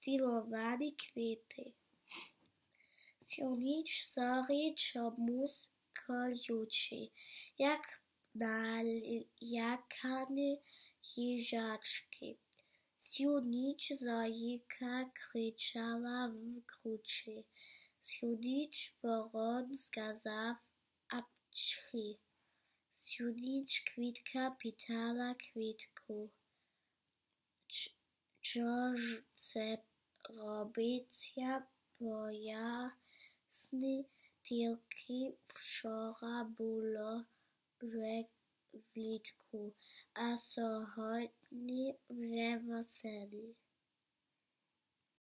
cílované květy. Silnič, sorič, obmus, koljuči, jak naljakané ježačky. Silnič zajíka křičela v kruči. Silnič voron zkazav apčchy. Silnič kvítka pitala kvítku. George Robécia pojasni Tilki, včeraj bylo že vlítku a so hodně vřevoceni.